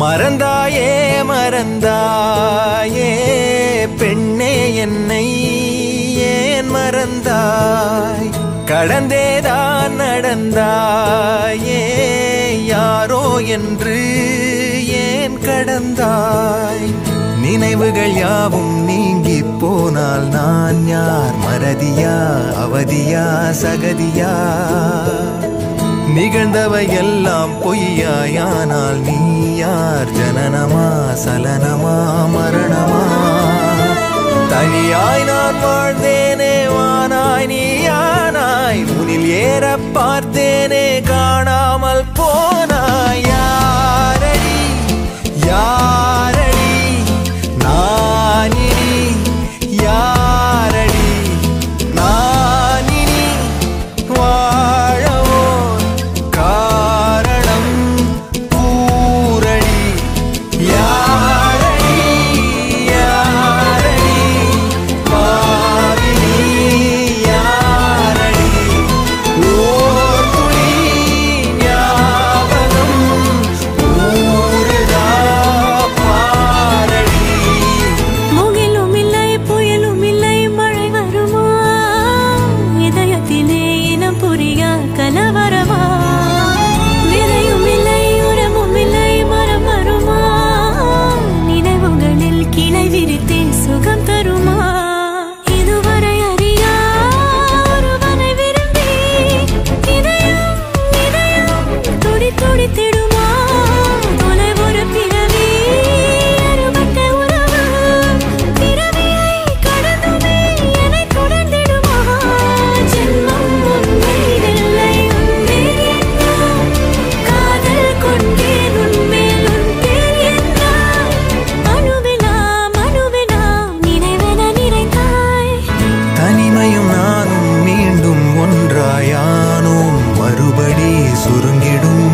மறந்தாயே மறந்தாயே பெண்ணே என்னை ஏன் மறந்தாய்? கடந்தேதான் நடந்தாயே யாரோ என்று ஏன் கடந்தாய்? நினைவுகள் யாவும் நீங்கி போனால் நான் யார்? மறதியா அவதியா சகதியா? நிகழ்ந்தவை எல்லாம் பொய்யாயானால் நீ யார்? ஜனனமா சலனமா மரணமா? தனியாய் நான் வாழ்ந்தேனே வானாய் நீயானாய் முனில் ஏற பார்த்தேனே காணாமல் போன சுருங்கிடும்.